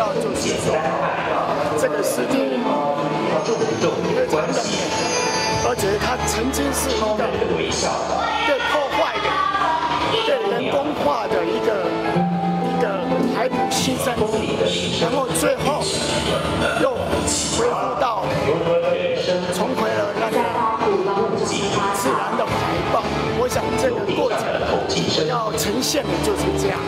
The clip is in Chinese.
要就是说，这个事情有关系，而且它曾经是一个被破坏的、被人工化的一个一个海捕牺牲，然后最后又恢复到重回了那个自然的怀抱。我想这个过程要呈现的就是这样。